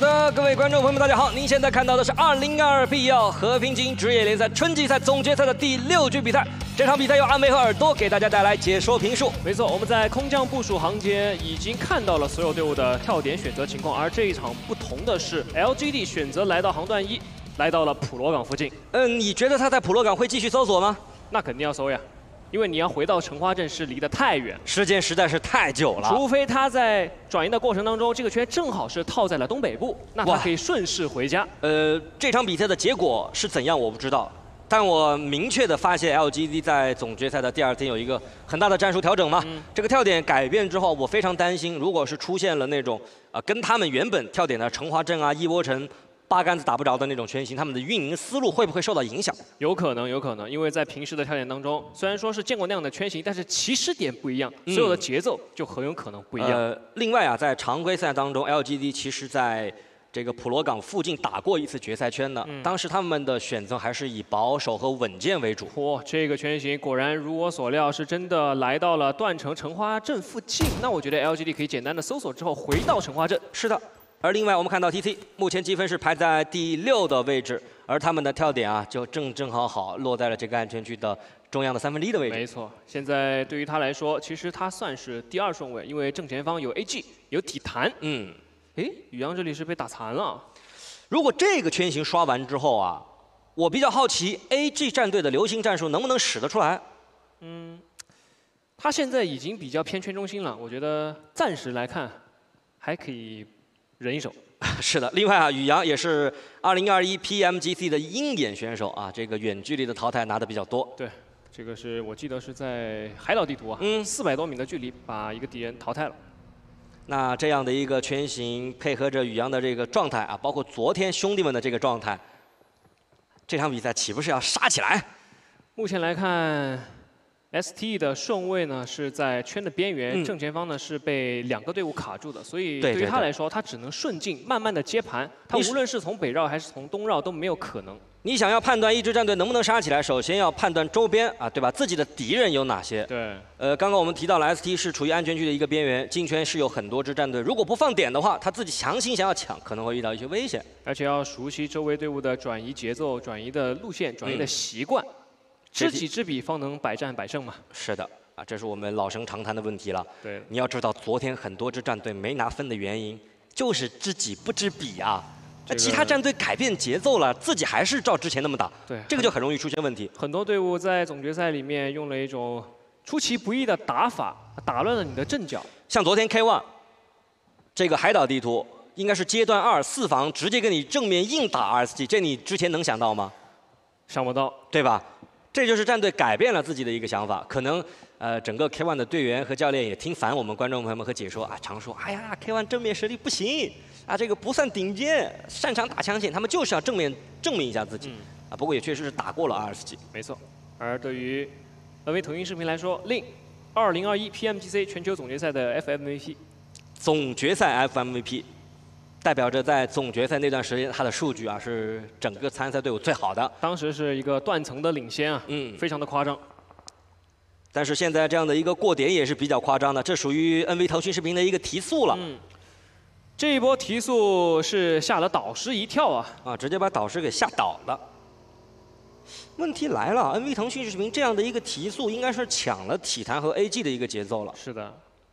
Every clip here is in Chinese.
好的，各位观众朋友们，大家好！您现在看到的是2022 PL 和平精英职业联赛春季赛总决赛的第六局比赛。这场比赛由阿梅和耳朵给大家带来解说评述。没错，我们在空降部署行间已经看到了所有队伍的跳点选择情况，而这一场不同的是，LGD 选择来到航段一，来到了普罗港附近。嗯，你觉得他在普罗港会继续搜索吗？那肯定要搜呀。因为你要回到橙花镇是离得太远，时间实在是太久了。除非他在转移的过程当中，这个圈正好是套在了东北部，那他可以顺势回家。呃，这场比赛的结果是怎样我不知道，但我明确的发现 LGD 在总决赛的第二天有一个很大的战术调整嘛。这个跳点改变之后，我非常担心，如果是出现了那种啊跟他们原本跳点的橙花镇啊、一波城。八竿子打不着的那种圈型，他们的运营思路会不会受到影响？有可能，有可能，因为在平时的跳点当中，虽然说是见过那样的圈型，但是起始点不一样，所有的节奏就很有可能不一样。呃，另外啊，在常规赛当中，LGD 其实在这个普罗港附近打过一次决赛圈的，当时他们的选择还是以保守和稳健为主。嚯，这个圈型果然如我所料，是真的来到了断城城花镇附近。那我觉得 LGD 可以简单的搜索之后回到城花镇。是的。而另外，我们看到 TC 目前积分是排在第六的位置，而他们的跳点啊，就正正好好落在了这个安全区的中央的三分之一的位置。没错，现在对于他来说，其实他算是第二顺位，因为正前方有 AG，有体坛。嗯，哎，宇阳这里是被打残了。如果这个圈型刷完之后啊，我比较好奇 AG 战队的流行战术能不能使得出来？嗯，他现在已经比较偏圈中心了，我觉得暂时来看还可以。人一手，是的。另外啊，宇阳也是2021 PMGC 的鹰眼选手啊，这个远距离的淘汰拿的比较多。对，这个是我记得是在海岛地图啊，嗯，四百多米的距离把一个敌人淘汰了。那这样的一个圈型，配合着宇阳的这个状态啊，包括昨天兄弟们的这个状态，这场比赛岂不是要杀起来？目前来看。ST 的顺位呢是在圈的边缘，正前方呢是被两个队伍卡住的，所以对于他来说，他只能顺境慢慢的接盘。他无论是从北绕还是从东绕都没有可能。你想要判断一支战队能不能杀起来，首先要判断周边啊，对吧？自己的敌人有哪些？对。呃，刚刚我们提到了 ST 是处于安全区的一个边缘，进圈是有很多支战队，如果不放点的话，他自己强行想要抢，可能会遇到一些危险。而且要熟悉周围队伍的转移节奏、转移的路线、转移的习惯。知己知彼，方能百战百胜嘛。是的，啊，这是我们老生常谈的问题了。对，你要知道，昨天很多支战队没拿分的原因，就是知己不知彼啊。那其他战队改变节奏了，自己还是照之前那么打。对，这个就很容易出现问题。很多队伍在总决赛里面用了一种出其不意的打法，打乱了你的阵脚。像昨天 K1 这个海岛地图，应该是阶段二四防，直接跟你正面硬打 RSG，这你之前能想到吗？想不到，对吧？这就是战队改变了自己的一个想法，可能呃整个 K1 的队员和教练也听烦我们观众朋友们和解说啊，常说哎呀 K1 正面实力不行啊，这个不算顶尖，擅长打枪线，他们就是要正面证明一下自己啊。不过也确实是打过了 RSG，，没错。而对于 NV 腾讯视频来说，令2021 PMGC 全球总决赛的 FMVP，总决赛 FMVP。代表着在总决赛那段时间，他的数据啊是整个参赛队伍最好的。当时是一个断层的领先啊，嗯，非常的夸张。但是现在这样的一个过点也是比较夸张的，这属于 NV 腾讯视频的一个提速了。嗯，这一波提速是吓了导师一跳啊！啊，直接把导师给吓倒了。问题来了，NV 腾讯视频这样的一个提速，应该是抢了体坛和 AG 的一个节奏了。是的。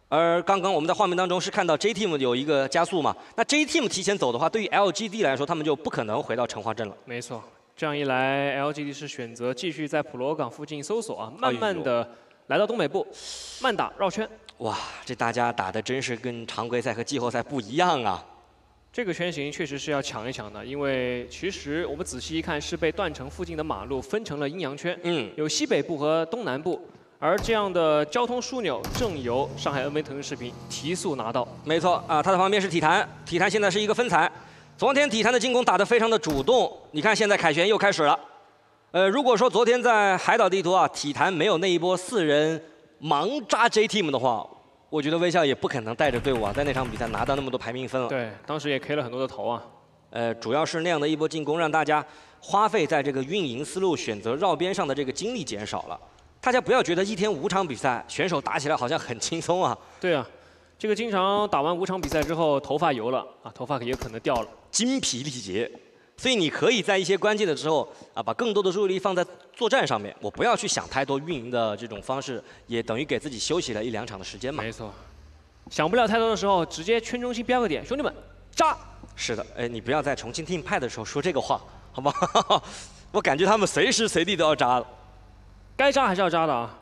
而刚刚我们在画面当中是看到 J Team 有一个加速嘛？那 J Team 提前走的话，对于 LGD 来说，他们就不可能回到橙花镇了。没错，这样一来，LGD 是选择继续在普罗港附近搜索啊，慢慢的来到东北部，慢打绕圈。哇，这大家打的真是跟常规赛和季后赛不一样啊！这个圈型确实是要抢一抢的，因为其实我们仔细一看，是被断城附近的马路分成了阴阳圈，嗯，有西北部和东南部。而这样的交通枢纽正由上海恩威腾讯视频提速拿到。没错啊，它的旁边是体坛，体坛现在是一个分彩。昨天体坛的进攻打得非常的主动，你看现在凯旋又开始了。呃，如果说昨天在海岛地图啊，体坛没有那一波四人盲扎 J Team 的话，我觉得微笑也不可能带着队伍啊，在那场比赛拿到那么多排名分了。对，当时也 K 了很多的头啊。呃，主要是那样的一波进攻，让大家花费在这个运营思路、选择绕边上的这个精力减少了。大家不要觉得一天五场比赛，选手打起来好像很轻松啊。对啊，这个经常打完五场比赛之后头发油了啊，头发也可能掉了，精疲力竭。所以你可以在一些关键的时候啊，把更多的注意力放在作战上面，我不要去想太多运营的这种方式，也等于给自己休息了一两场的时间嘛。没错，想不了太多的时候，直接圈中心标个点，兄弟们扎。是的，哎，你不要在重庆 team 派的时候说这个话，好吗？我感觉他们随时随地都要扎了，该扎还是要扎的啊。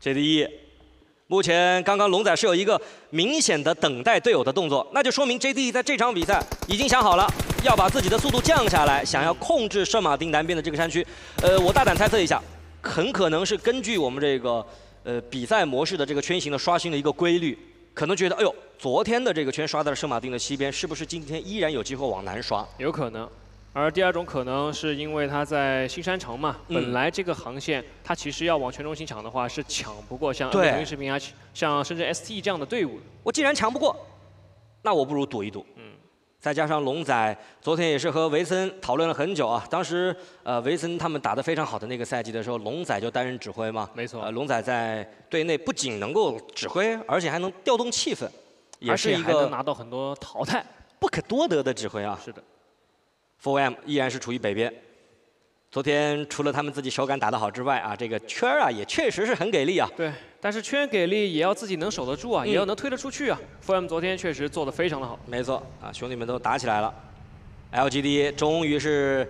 这第一。目前刚刚龙仔是有一个明显的等待队友的动作，那就说明 JD 在这场比赛已经想好了，要把自己的速度降下来，想要控制圣马丁南边的这个山区。呃，我大胆猜测一下，很可能是根据我们这个呃比赛模式的这个圈型的刷新的一个规律，可能觉得，哎呦，昨天的这个圈刷在了圣马丁的西边，是不是今天依然有机会往南刷？有可能。而第二种可能是因为他在新山城嘛，本来这个航线他其实要往全中心抢的话是抢不过像腾讯视频啊、像深圳 ST 这样的队伍。我既然抢不过，那我不如赌一赌。嗯。再加上龙仔昨天也是和维森讨论了很久啊，当时呃维森他们打得非常好的那个赛季的时候，龙仔就担任指挥嘛。没错。龙仔在队内不仅能够指挥，而且还能调动气氛，也是一个拿到很多淘汰，不可多得的指挥啊。是的。4M 依然是处于北边。昨天除了他们自己手感打得好之外啊，这个圈儿啊也确实是很给力啊。对，但是圈给力也要自己能守得住啊，也要能推得出去啊。4M 昨天确实做得非常的好。没错啊，兄弟们都打起来了。LGD 终于是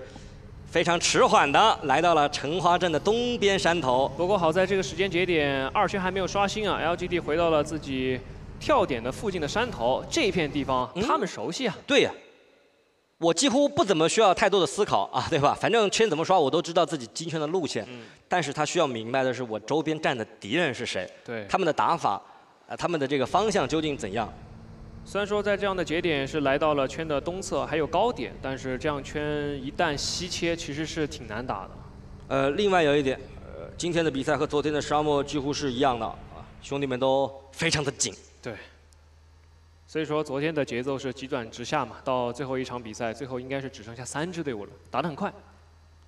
非常迟缓的来到了成华镇的东边山头。不过好在这个时间节点，二圈还没有刷新啊。LGD 回到了自己跳点的附近的山头，这片地方他们熟悉啊。对呀。我几乎不怎么需要太多的思考啊，对吧？反正圈怎么刷，我都知道自己进圈的路线。嗯。但是他需要明白的是，我周边站的敌人是谁？对。他们的打法，呃，他们的这个方向究竟怎样？虽然说在这样的节点是来到了圈的东侧，还有高点，但是这样圈一旦西切，其实是挺难打的。呃，另外有一点，呃，今天的比赛和昨天的沙漠几乎是一样的啊，兄弟们都非常的紧。对。所以说昨天的节奏是急转直下嘛，到最后一场比赛，最后应该是只剩下三支队伍了，打得很快。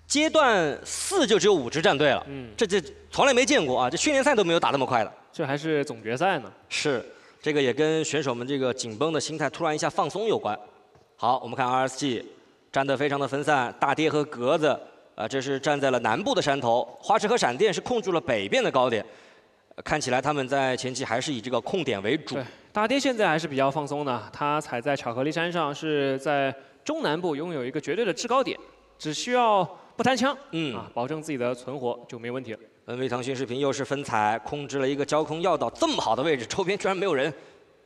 阶段四就只有五支战队了，嗯，这这从来没见过啊，这训练赛都没有打那么快的。这还是总决赛呢。是，这个也跟选手们这个紧绷的心态突然一下放松有关。好，我们看 RSG 站得非常的分散，大爹和格子啊，这是站在了南部的山头，花池和闪电是控住了北边的高点，看起来他们在前期还是以这个控点为主。大跌现在还是比较放松的，他踩在巧克力山上，是在中南部拥有一个绝对的制高点，只需要不弹枪，嗯，啊，保证自己的存活就没问题了。恩威腾讯视频又是分踩，控制了一个交空要道这么好的位置，周边居然没有人，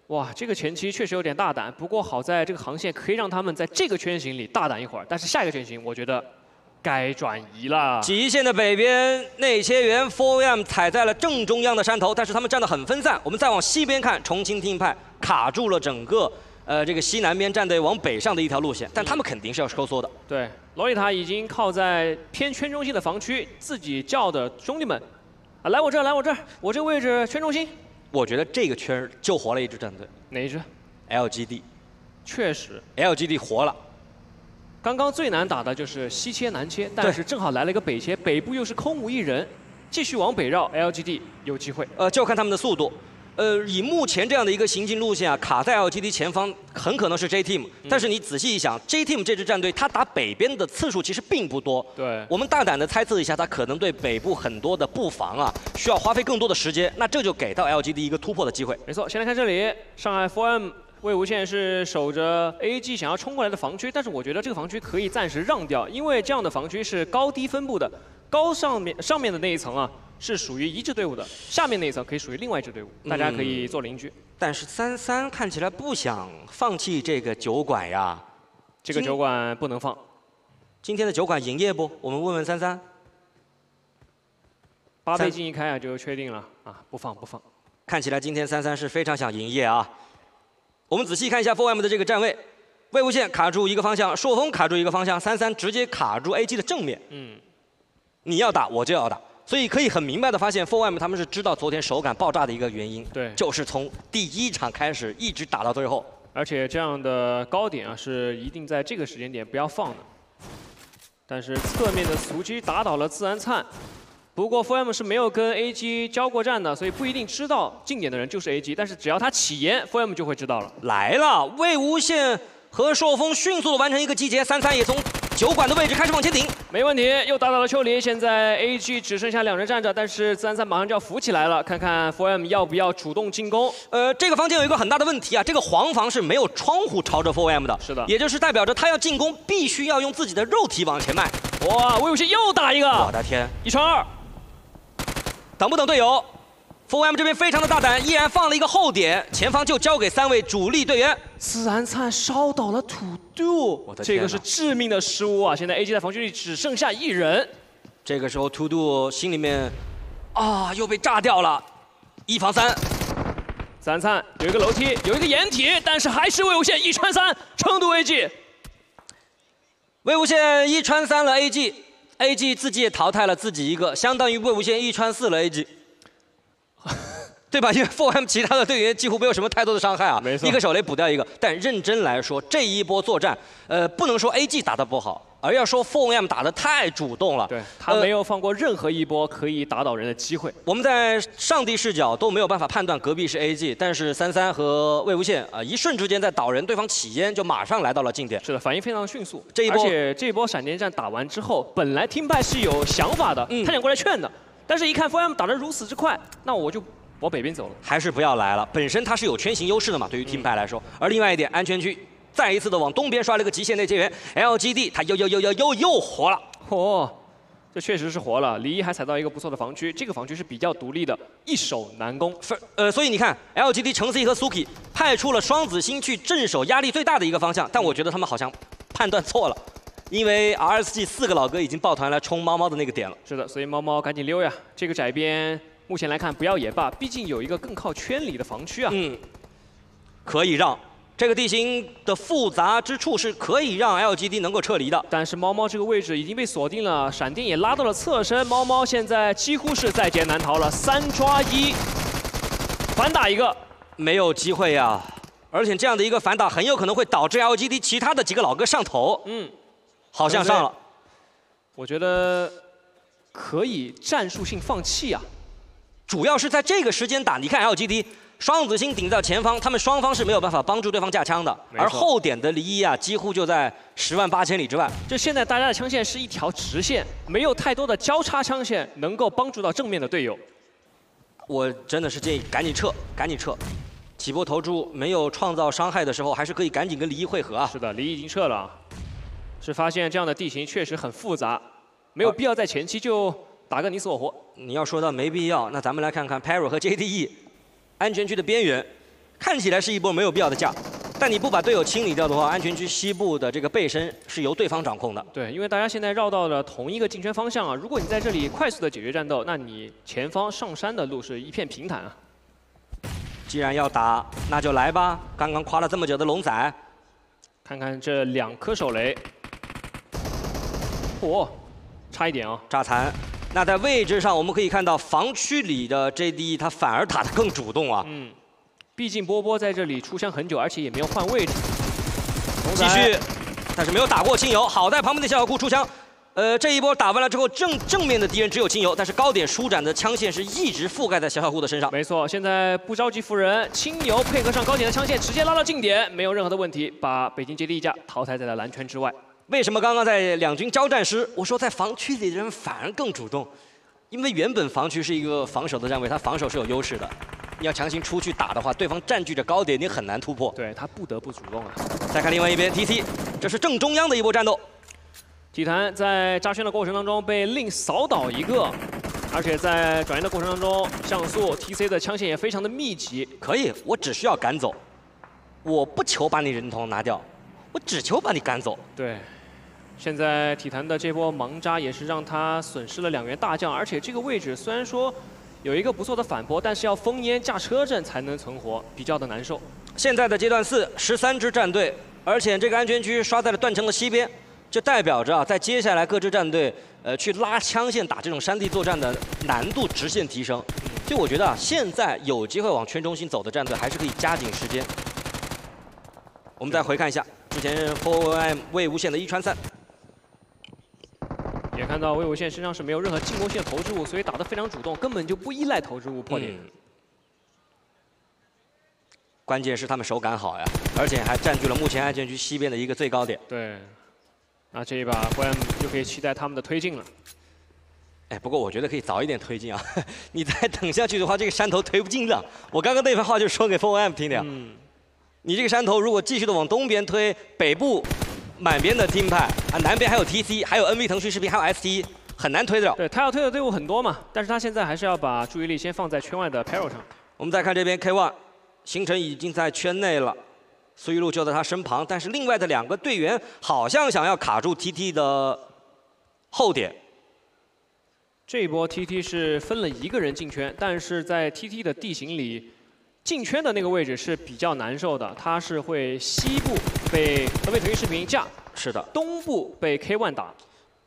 哇，这个前期确实有点大胆，不过好在这个航线可以让他们在这个圈型里大胆一会儿，但是下一个圈型我觉得。该转移了。极限的北边内切员 4M 踩在了正中央的山头，但是他们站得很分散。我们再往西边看，重庆 team 派卡住了整个呃这个西南边战队往北上的一条路线，但他们肯定是要收缩的。对，洛丽塔已经靠在偏圈中心的防区，自己叫的兄弟们啊，来我这儿，来我这儿，我这个位置圈中心。我觉得这个圈救活了一支战队。哪一支？LGD。确实，LGD 活了。刚刚最难打的就是西切南切，但是正好来了一个北切，北部又是空无一人，继续往北绕，LGD 有机会。呃，就看他们的速度。呃，以目前这样的一个行进路线啊，卡在 LGD 前方很可能是 J Team。但是你仔细一想，J Team 这支战队他打北边的次数其实并不多。对。我们大胆的猜测一下，他可能对北部很多的布防啊，需要花费更多的时间。那这就给到 LGD 一个突破的机会。没错，先来看这里，上海 4M。魏无羡是守着 AG 想要冲过来的防区，但是我觉得这个防区可以暂时让掉，因为这样的防区是高低分布的，高上面上面的那一层啊是属于一支队伍的，下面那一层可以属于另外一支队伍，大家可以做邻居。但是三三看起来不想放弃这个酒馆呀，这个酒馆不能放。今天的酒馆营业不？我们问问三三。八倍镜一开啊就确定了啊，不放不放。看起来今天三三是非常想营业啊。我们仔细看一下 4M 的这个站位，魏无羡卡住一个方向，朔风卡住一个方向，三三直接卡住 AG 的正面。嗯，你要打我就要打，所以可以很明白的发现，4M 他们是知道昨天手感爆炸的一个原因，对，就是从第一场开始一直打到最后。而且这样的高点啊是一定在这个时间点不要放的。但是侧面的俗击打倒了自然灿，不过 4M 是没有跟 AG 交过战的，所以不一定知道近点的人就是 AG。但是只要他起烟，4M 就会知道了。来了，魏无羡和朔风迅速的完成一个集结，三三也从。酒馆的位置开始往前顶，没问题，又打倒了秋离。现在 A G 只剩下两人站着，但是三三马上就要扶起来了，看看 FOM 要不要主动进攻。呃，这个房间有一个很大的问题啊，这个黄房是没有窗户朝着 FOM 的，是的，也就是代表着他要进攻，必须要用自己的肉体往前迈。哇，魏无羡又打一个，我的天，一传二，等不等队友？4M 这边非常的大胆，依然放了一个后点，前方就交给三位主力队员。自然灿烧倒了土豆，这个是致命的失误啊！现在 A G 在防区里只剩下一人，这个时候土豆心里面啊又被炸掉了，一防三。自然灿有一个楼梯，有一个掩体，但是还是魏无羡一穿三，撑住 A G。魏无羡一穿三了 A G，A G 自己也淘汰了自己一个，相当于魏无羡一穿四了 A G。对吧？因为 4M 其他的队员几乎没有什么太多的伤害啊，没错，一个手雷补掉一个。但认真来说，这一波作战，呃，不能说 AG 打得不好，而要说 f o m 打得太主动了。对，他没有放过任何一波可以打倒人的机会。我们在上帝视角都没有办法判断隔壁是 AG，但是三三和魏无羡啊，一瞬之间在倒人，对方起烟就马上来到了近点。是的，反应非常迅速。这一波，而且这一波闪电战打完之后，本来 Team 派是有想法的，他想过来劝的，但是一看 f o m 打得如此之快，那我就。往北边走了，还是不要来了。本身它是有圈形优势的嘛，对于 Team 派来说。而另外一点，安全区再一次的往东边刷了个极限内接援，LGD 他又又又又又又活了。嚯，这确实是活了。李一还踩到一个不错的防区，这个防区是比较独立的，易守难攻。呃，所以你看，LGD 程 C 和 Suki 派出了双子星去镇守压力最大的一个方向，但我觉得他们好像判断错了，因为 RSG 四个老哥已经抱团来冲猫猫的那个点了。是的，所以猫猫赶紧溜呀，这个窄边。目前来看，不要也罢，毕竟有一个更靠圈里的防区啊。嗯，可以让这个地形的复杂之处是可以让 LGD 能够撤离的。但是猫猫这个位置已经被锁定了，闪电也拉到了侧身，猫猫现在几乎是在劫难逃了，三抓一，反打一个，没有机会呀。而且这样的一个反打很有可能会导致 LGD 其他的几个老哥上头。嗯，好像上了。我觉得可以战术性放弃啊。主要是在这个时间打，你看 LGD 双子星顶在前方，他们双方是没有办法帮助对方架枪的，而后点的离一啊，几乎就在十万八千里之外。就现在大家的枪线是一条直线，没有太多的交叉枪线能够帮助到正面的队友。我真的是建议赶紧撤，赶紧撤。起波投注没有创造伤害的时候，还是可以赶紧跟离一汇合啊。是的，离一已经撤了，是发现这样的地形确实很复杂，没有必要在前期就。打个你死我活，你要说到没必要，那咱们来看看 Perry 和 JDE 安全区的边缘，看起来是一波没有必要的架，但你不把队友清理掉的话，安全区西部的这个背身是由对方掌控的。对，因为大家现在绕到了同一个进圈方向啊，如果你在这里快速的解决战斗，那你前方上山的路是一片平坦啊。既然要打，那就来吧。刚刚夸了这么久的龙仔，看看这两颗手雷，嚯，差一点啊，炸残。那在位置上，我们可以看到防区里的 JD，他反而打得更主动啊。嗯，毕竟波波在这里出枪很久，而且也没有换位置。继续，但是没有打过清油。好在旁边的小小库出枪。呃，这一波打完了之后，正正面的敌人只有清油，但是高点舒展的枪线是一直覆盖在小小库的身上。没错，现在不着急扶人，清油配合上高点的枪线，直接拉到近点，没有任何的问题，把北京接力架淘汰在了蓝圈之外。为什么刚刚在两军交战时，我说在防区里的人反而更主动？因为原本防区是一个防守的站位，他防守是有优势的。你要强行出去打的话，对方占据着高点，你很难突破。对他不得不主动啊。再看另外一边，TC，这是正中央的一波战斗。体坛在扎圈的过程当中被令扫倒一个，而且在转移的过程当中，像素 TC 的枪线也非常的密集。可以，我只需要赶走，我不求把你人头拿掉，我只求把你赶走。对。现在体坛的这波盲扎也是让他损失了两员大将，而且这个位置虽然说有一个不错的反驳，但是要封烟架车阵才能存活，比较的难受。现在的阶段四，十三支战队，而且这个安全区刷在了断层的西边，就代表着啊，在接下来各支战队呃去拉枪线打这种山地作战的难度直线提升。所以我觉得啊，现在有机会往圈中心走的战队还是可以加紧时间。我们再回看一下之前 4M 魏无羡的一穿三。看到魏无羡身上是没有任何进攻性的投掷物，所以打得非常主动，根本就不依赖投掷物破点。关键是他们手感好呀，而且还占据了目前安全区西边的一个最高点。对，那这一把 VM 就可以期待他们的推进了。哎，不过我觉得可以早一点推进啊！你再等下去的话，这个山头推不进了。我刚刚那番话就说给 4M 听的呀。嗯。你这个山头如果继续的往东边推，北部满编的 Team 派啊，南边还有 TC，还有 NV 腾讯视频，还有 ST，很难推得了。对他要推的队伍很多嘛，但是他现在还是要把注意力先放在圈外的 Peril 上。我们再看这边 K1，星辰已经在圈内了，苏一路就在他身旁，但是另外的两个队员好像想要卡住 TT 的后点。这一波 TT 是分了一个人进圈，但是在 TT 的地形里，进圈的那个位置是比较难受的。他是会西部被河北腾讯视频架，是的，东部被 K1 打。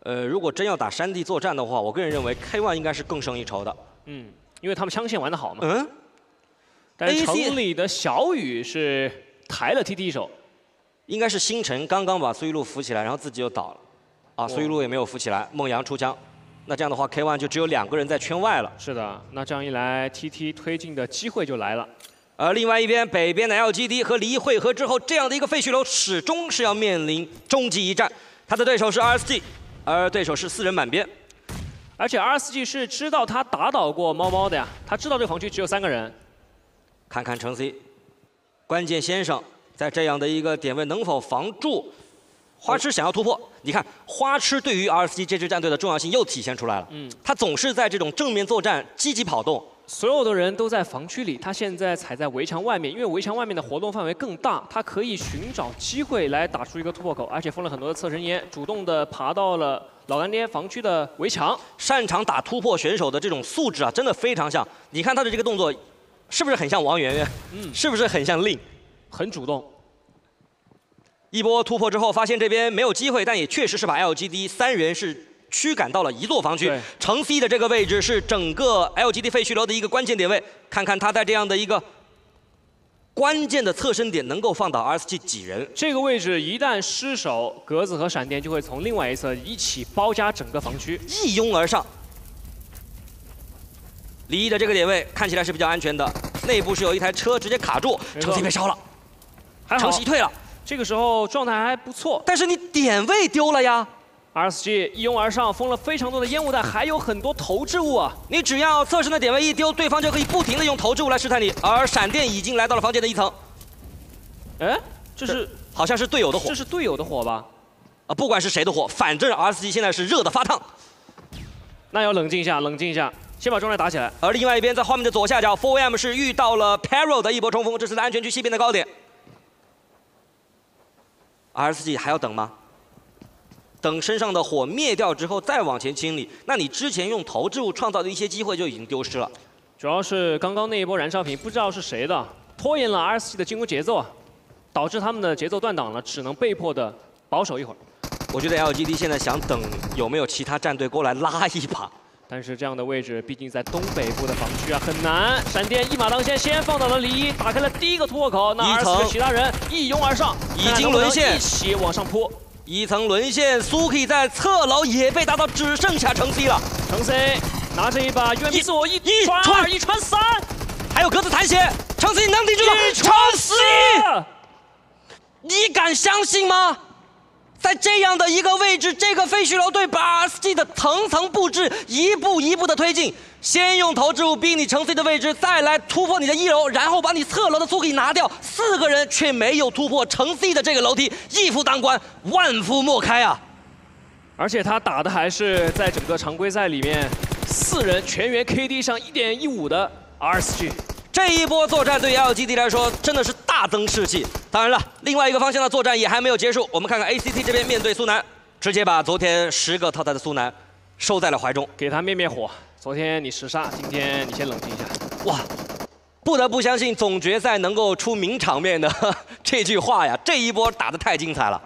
呃，如果真要打山地作战的话，我个人认为 K1 应该是更胜一筹的。嗯，因为他们枪线玩得好嘛。嗯。但是城里的小雨是抬了 TT 一手，应该是星辰刚刚把苏玉露扶起来，然后自己又倒了。啊，苏玉露也没有扶起来，孟阳出枪。那这样的话，K ONE 就只有两个人在圈外了。是的，那这样一来，TT 推进的机会就来了。而另外一边，北边的 LGD 和离汇合之后，这样的一个废墟楼始终是要面临终极一战。他的对手是 RSG，而对手是四人满编。而且 RSG 是知道他打倒过猫猫的呀，他知道这个防区只有三个人。看看程 C，关键先生在这样的一个点位能否防住？花痴想要突破，你看花痴对于 RSG 这支战队的重要性又体现出来了。嗯，他总是在这种正面作战积极跑动，所有的人都在防区里，他现在踩在围墙外面，因为围墙外面的活动范围更大，他可以寻找机会来打出一个突破口，而且封了很多的侧身烟，主动的爬到了老干爹防区的围墙。擅长打突破选手的这种素质啊，真的非常像。你看他的这个动作，是不是很像王媛媛？嗯，是不是很像令？很主动。一波突破之后，发现这边没有机会，但也确实是把 LGD 三人是驱赶到了一座防区。城 C 的这个位置是整个 LGD 废墟楼的一个关键点位，看看他在这样的一个关键的侧身点能够放倒 RSG 几人。这个位置一旦失守，格子和闪电就会从另外一侧一起包夹整个防区，一拥而上。李毅的这个点位看起来是比较安全的，内部是有一台车直接卡住，城 C 被烧了，城 C 退了。这个时候状态还不错，但是你点位丢了呀！RSG 一拥而上，封了非常多的烟雾弹，还有很多投掷物啊！你只要侧身的点位一丢，对方就可以不停的用投掷物来试探你。而闪电已经来到了房间的一层。哎，这是好像是队友的火，这是队友的火吧？啊，不管是谁的火，反正 RSG 现在是热的发烫。那要冷静一下，冷静一下，先把状态打起来。而另外一边，在画面的左下角，4M 是遇到了 Peril 的一波冲锋，这是在安全区西边的高点。RSG 还要等吗？等身上的火灭掉之后再往前清理，那你之前用投掷物创造的一些机会就已经丢失了。主要是刚刚那一波燃烧瓶不知道是谁的，拖延了 RSG 的进攻节奏啊，导致他们的节奏断档了，只能被迫的保守一会儿。我觉得 LGD 现在想等有没有其他战队过来拉一把。但是这样的位置，毕竟在东北部的防区啊，很难。闪电一马当先，先放倒了李一，打开了第一个突破口。那二层其他人一拥而上，已经沦陷，一起往上扑。一层沦陷，Suki 在侧楼也被打到，只剩下程 C 了。程 C 拿着一把 UMP 四，一一传二，一传三，还有格子残血，程 C 能顶住吗？程 C，你敢相信吗？在这样的一个位置，这个废墟楼对把 RSG 的层层布置，一步一步的推进，先用投掷物逼你成 C 的位置，再来突破你的一楼，然后把你侧楼的苏给拿掉。四个人却没有突破成 C 的这个楼梯，一夫当关，万夫莫开啊！而且他打的还是在整个常规赛里面四人全员 KD 上一点一五的 RSG。这一波作战对 LGD 来说真的是大增士气。当然了，另外一个方向的作战也还没有结束。我们看看 ACT 这边面对苏南，直接把昨天十个淘汰的苏南收在了怀中，给他灭灭火。昨天你十杀，今天你先冷静一下。哇，不得不相信总决赛能够出名场面的 这句话呀！这一波打得太精彩了，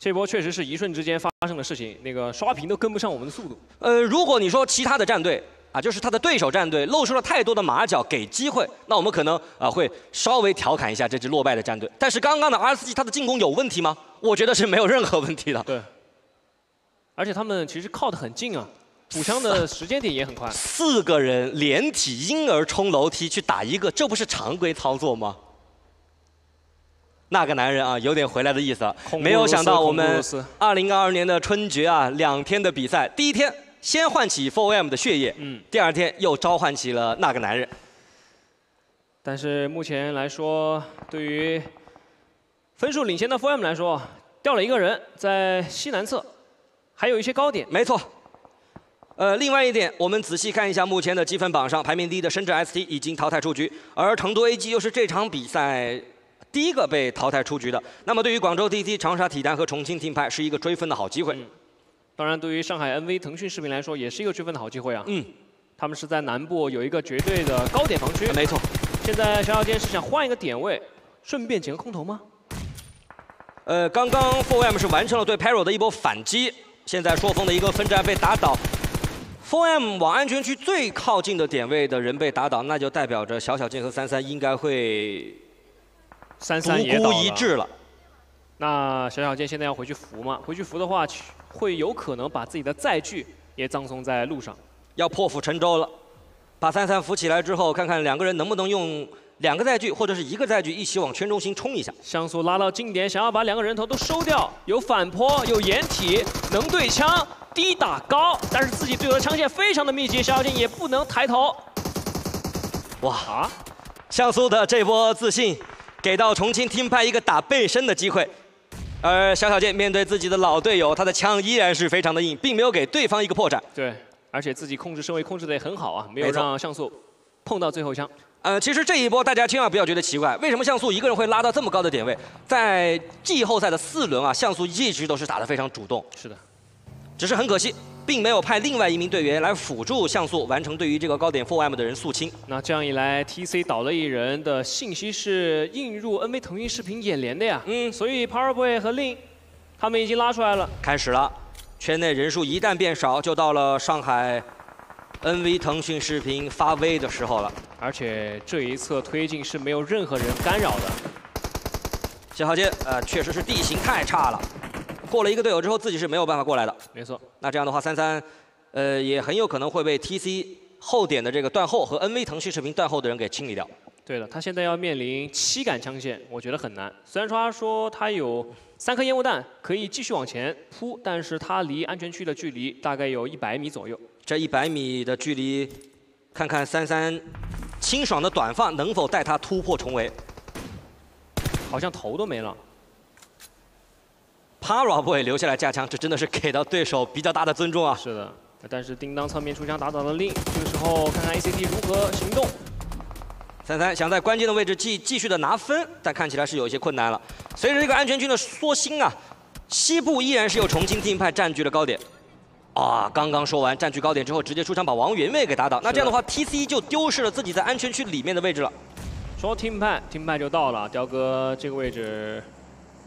这波确实是一瞬之间发生的事情，那个刷屏都跟不上我们的速度。呃，如果你说其他的战队。啊，就是他的对手战队露出了太多的马脚，给机会，那我们可能啊会稍微调侃一下这支落败的战队。但是刚刚的 RSG 他的进攻有问题吗？我觉得是没有任何问题的。对。而且他们其实靠得很近啊，补枪的时间点也很快。四个人连体婴儿冲楼梯去打一个，这不是常规操作吗？那个男人啊，有点回来的意思。没有想到我们二零二二年的春决啊，两天的比赛，第一天先唤起 Four M 的血液，嗯，第二天又召唤起了那个男人。但是目前来说，对于分数领先的 Four M 来说，掉了一个人在西南侧，还有一些高点。没错。呃，另外一点，我们仔细看一下目前的积分榜上，排名第一的深圳 ST 已经淘汰出局，而成都 AG 又是这场比赛。第一个被淘汰出局的，那么对于广州 TC、长沙体坛和重庆听派是一个追分的好机会。当然，对于上海 NV、腾讯视频来说，也是一个追分的好机会啊。嗯，他们是在南部有一个绝对的高点防区。没错。现在小小剑是想换一个点位，顺便捡个空投吗？呃，刚刚 4M 是完成了对 Perro 的一波反击，现在朔风的一个分站被打倒，4M 往安全区最靠近的点位的人被打倒，那就代表着小小剑和三三应该会。三三也倒了，那小小剑现在要回去扶吗？回去扶的话，会有可能把自己的载具也葬送在路上，要破釜沉舟了。把三三扶起来之后，看看两个人能不能用两个载具或者是一个载具一起往圈中心冲一下。像素拉到近点，想要把两个人头都收掉，有反坡，有掩体，能对枪，低打高，但是自己队友的枪线非常的密集，小小剑也不能抬头。哇，像素的这波自信。给到重庆听派一个打背身的机会，而小小健面对自己的老队友，他的枪依然是非常的硬，并没有给对方一个破绽。对，而且自己控制身位控制的也很好啊，没有让像素碰到最后枪。呃，其实这一波大家千万不要觉得奇怪，为什么像素一个人会拉到这么高的点位？在季后赛的四轮啊，像素一直都是打得非常主动。是的，只是很可惜。并没有派另外一名队员来辅助像素完成对于这个高点 4M 的人肃清。那这样一来，TC 倒了一人的信息是映入 NV 腾讯视频眼帘的呀。嗯，所以 Powerboy 和 Lin 他们已经拉出来了。开始了，圈内人数一旦变少，就到了上海 NV 腾讯视频发威的时候了。而且这一侧推进是没有任何人干扰的。谢浩杰，呃，确实是地形太差了。过了一个队友之后，自己是没有办法过来的。没错。那这样的话，三三，呃，也很有可能会被 TC 后点的这个断后和 NV 腾讯视频断后的人给清理掉。对的，他现在要面临七杆枪线，我觉得很难。虽然说他说他有三颗烟雾弹可以继续往前扑，但是他离安全区的距离大概有一百米左右。这一百米的距离，看看三三清爽的短发能否带他突破重围？好像头都没了。Paraboy 留下来架枪，这真的是给到对手比较大的尊重啊！是的，但是叮当侧面出枪打倒了令，这个时候看看 ACT 如何行动。三三想在关键的位置继继续的拿分，但看起来是有一些困难了。随着这个安全区的缩心啊，西部依然是由重庆 team 派占据了高点。啊，刚刚说完占据高点之后，直接出枪把王云卫给打倒。那这样的话，TC 就丢失了自己在安全区里面的位置了。说 team 派，team 派就到了，雕哥这个位置。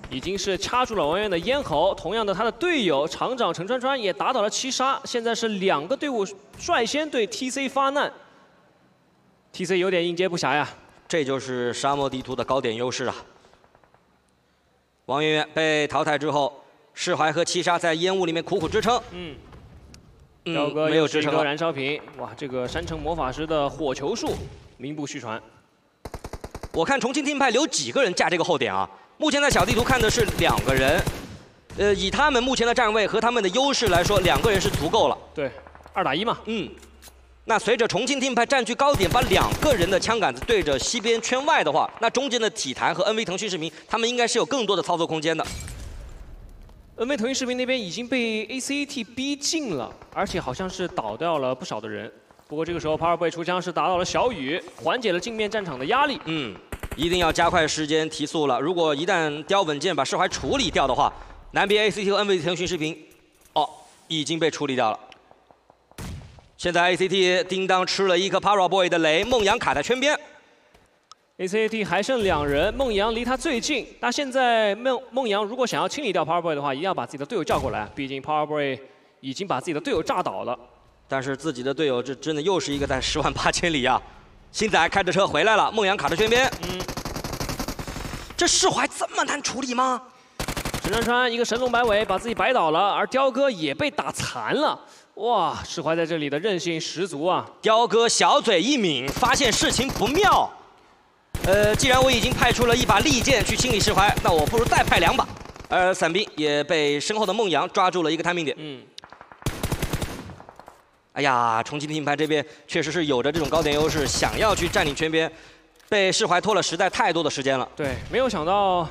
已经是掐住了王源的咽喉，同样的，他的队友厂长陈川川也打倒了七杀，现在是两个队伍率先对 TC 发难，TC 有点应接不暇呀，这就是沙漠地图的高点优势啊。王媛媛被淘汰之后，释怀和七杀在烟雾里面苦苦支撑，嗯，彪哥没有支撑燃烧瓶，哇，这个山城魔法师的火球术名不虚传，我看重庆听派留几个人架这个后点啊？目前在小地图看的是两个人，呃，以他们目前的站位和他们的优势来说，两个人是足够了。对，二打一嘛。嗯。那随着重庆 team 派占据高点，把两个人的枪杆子对着西边圈外的话，那中间的体坛和 NV 腾讯视频，他们应该是有更多的操作空间的。NV 腾讯视频那边已经被 ACT 逼近了，而且好像是倒掉了不少的人。不过这个时候 Powerboy 出枪是打到了小雨，缓解了镜面战场的压力。嗯。一定要加快时间提速了。如果一旦刁稳健把释怀处理掉的话，南边 ACT 和 NV 腾讯视频，哦，已经被处理掉了。现在 ACT 叮当吃了一颗 Paraboy 的雷，梦阳卡在圈边。ACT 还剩两人，梦阳离他最近。那现在梦梦阳如果想要清理掉 Power Boy 的话，一定要把自己的队友叫过来。毕竟 Power Boy 已经把自己的队友炸倒了。但是自己的队友这真的又是一个在十万八千里啊！星仔开着车回来了，梦阳卡在圈边。嗯，这释怀这么难处理吗？陈川川一个神龙摆尾把自己摆倒了，而雕哥也被打残了。哇，释怀在这里的韧性十足啊！雕哥小嘴一抿，发现事情不妙。呃，既然我已经派出了一把利剑去清理释怀，那我不如再派两把。而伞兵也被身后的梦阳抓住了一个探命点。嗯。哎呀，重庆金牌这边确实是有着这种高点优势，想要去占领圈边，被释怀拖了实在太多的时间了。对，没有想到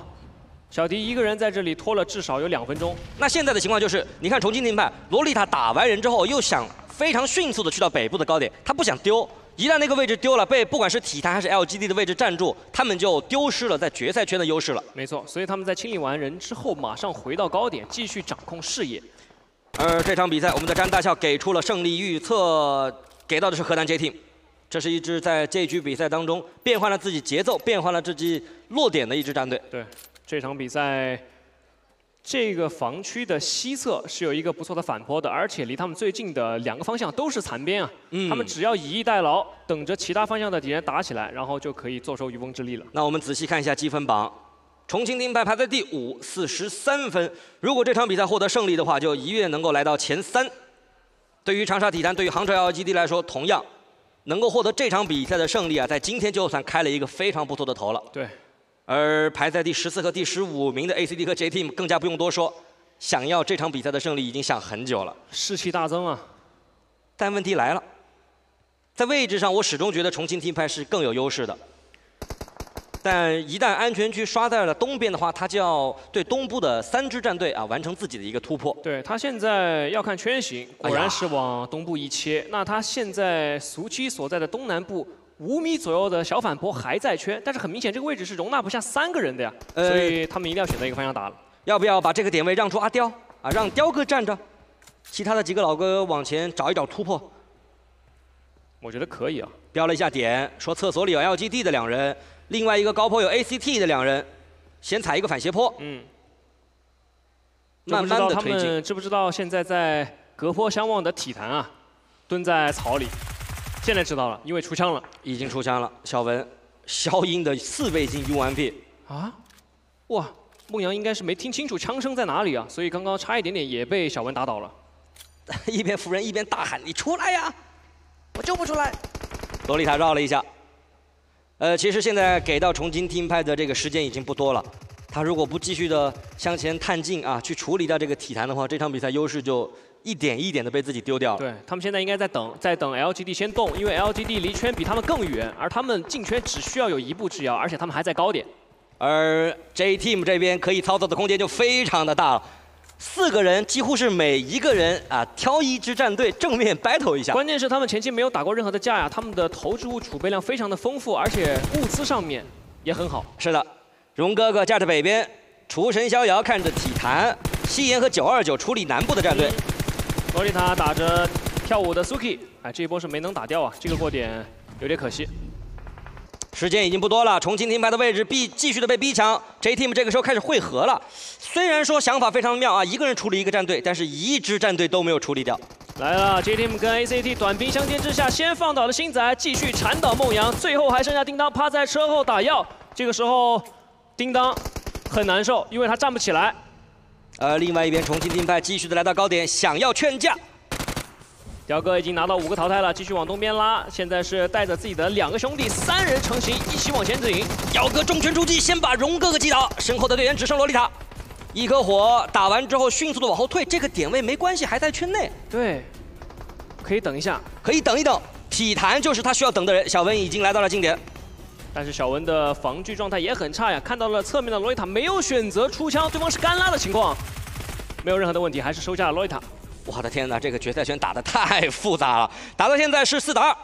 小迪一个人在这里拖了至少有两分钟。那现在的情况就是，你看重庆金牌洛丽塔打完人之后，又想非常迅速的去到北部的高点，他不想丢。一旦那个位置丢了，被不管是体坛还是 LGD 的位置占住，他们就丢失了在决赛圈的优势了。没错，所以他们在清理完人之后，马上回到高点，继续掌控视野。而这场比赛，我们的詹大校给出了胜利预测，给到的是河南 J Team。这是一支在这局比赛当中变换了自己节奏、变换了自己落点的一支战队。对，这场比赛，这个防区的西侧是有一个不错的反坡的，而且离他们最近的两个方向都是残边啊。嗯。他们只要以逸待劳，等着其他方向的敌人打起来，然后就可以坐收渔翁之利了。那我们仔细看一下积分榜。重庆金牌排在第五，四十三分。如果这场比赛获得胜利的话，就一跃能够来到前三。对于长沙体坛，对于杭州 LGD 来说，同样能够获得这场比赛的胜利啊，在今天就算开了一个非常不错的头了。对。而排在第十四和第十五名的 ACD 和 J Team 更加不用多说，想要这场比赛的胜利已经想很久了，士气大增啊。但问题来了，在位置上，我始终觉得重庆金牌是更有优势的。但一旦安全区刷在了东边的话，他就要对东部的三支战队啊完成自己的一个突破。对他现在要看圈形，果然是往东部一切。那他现在俗期所在的东南部五米左右的小反坡还在圈，但是很明显这个位置是容纳不下三个人的呀，所以他们一定要选择一个方向打了。要不要把这个点位让出阿刁啊？让刁哥站着，其他的几个老哥往前找一找突破。我觉得可以啊。标了一下点，说厕所里有 LGD 的两人。另外一个高坡有 ACT 的两人，先踩一个反斜坡，嗯，慢慢的推进。知不知道现在在隔坡相望的体坛啊，蹲在草里。现在知道了，因为出枪了，已经出枪了。小文，消音的四倍镜 U M P。啊？哇，孟阳应该是没听清楚枪声在哪里啊，所以刚刚差一点点也被小文打倒了。一边扶人一边大喊：“你出来呀！我就不出来。”洛丽塔绕了一下。呃，其实现在给到重金听派的这个时间已经不多了，他如果不继续的向前探进啊，去处理掉这个体坛的话，这场比赛优势就一点一点的被自己丢掉了。对他们现在应该在等，在等 LGD 先动，因为 LGD 离圈比他们更远，而他们进圈只需要有一步之遥，而且他们还在高点，而 J Team 这边可以操作的空间就非常的大了。四个人几乎是每一个人啊挑一支战队正面 battle 一下。关键是他们前期没有打过任何的架呀，他们的投掷物储备量非常的丰富，而且物资上面也很好。是的，荣哥哥架着北边，厨神逍遥看着体坛，夕颜和九二九处理南部的战队。洛丽塔打着跳舞的 Suki，哎，这一波是没能打掉啊，这个过点有点可惜。时间已经不多了，重庆金牌的位置必继续的被逼抢。J Team 这个时候开始汇合了，虽然说想法非常妙啊，一个人处理一个战队，但是一支战队都没有处理掉。来了，J Team 跟 ACT 短兵相接之下，先放倒了星仔，继续缠倒梦阳，最后还剩下叮当趴在车后打药。这个时候，叮当很难受，因为他站不起来。呃，另外一边重庆金牌继续的来到高点，想要劝架。雕哥已经拿到五个淘汰了，继续往东边拉。现在是带着自己的两个兄弟，三人成型，一起往前进。雕哥重拳出击，先把荣哥哥击倒。身后的队员只剩洛丽塔，一颗火打完之后，迅速的往后退。这个点位没关系，还在圈内。对，可以等一下，可以等一等。体坛就是他需要等的人。小文已经来到了近点，但是小文的防具状态也很差呀。看到了侧面的洛丽塔，没有选择出枪，对方是干拉的情况，没有任何的问题，还是收下了洛丽塔。我的天哪，这个决赛圈打得太复杂了，打到现在是四打二，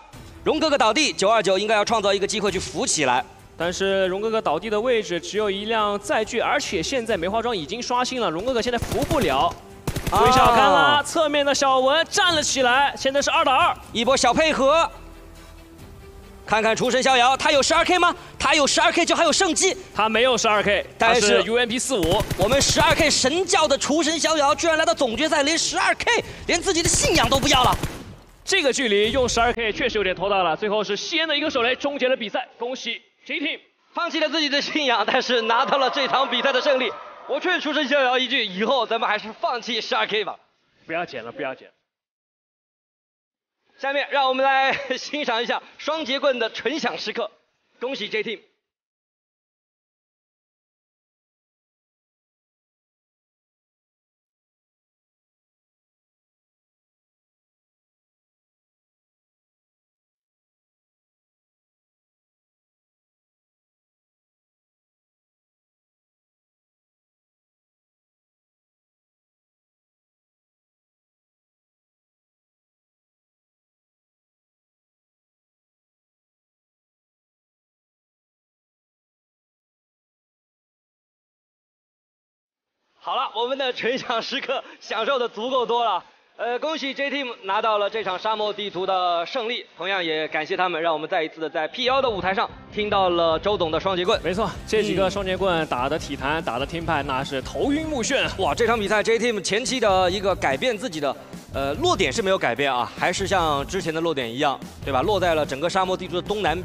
荣哥哥倒地，九二九应该要创造一个机会去扶起来，但是荣哥哥倒地的位置只有一辆载具，而且现在梅花桩已经刷新了，荣哥哥现在扶不了，微笑看了，侧面的小文站了起来，现在是二打二，一波小配合。看看厨神逍遥，他有十二 K 吗？他有十二 K 就还有胜机。他没有十二 K，但是 UMP 四五。我们十二 K 神教的厨神逍遥，居然来到总决赛连十二 K，连自己的信仰都不要了。这个距离用十二 K 确实有点拖大了。最后是西安的一个手雷终结了比赛，恭喜 J Team 放弃了自己的信仰，但是拿到了这场比赛的胜利。我劝厨神逍遥一句，以后咱们还是放弃十二 K 吧。不要捡了，不要剪。下面让我们来 欣赏一下双节棍的纯享时刻，恭喜 J Team。好了，我们的纯享时刻享受的足够多了。呃，恭喜 J Team 拿到了这场沙漠地图的胜利，同样也感谢他们，让我们再一次的在 P 幺的舞台上听到了周董的双节棍。没错，这几个双节棍打的体坛，打的听派，那是头晕目眩。哇，这场比赛 J Team 前期的一个改变自己的，呃，落点是没有改变啊，还是像之前的落点一样，对吧？落在了整个沙漠地图的东南。